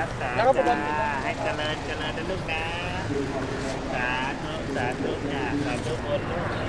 รักษาแล้วก็บนจ้าให้เจริญเจริญนะลูกนะสาธุสาธุจ้าสาธุคนลูก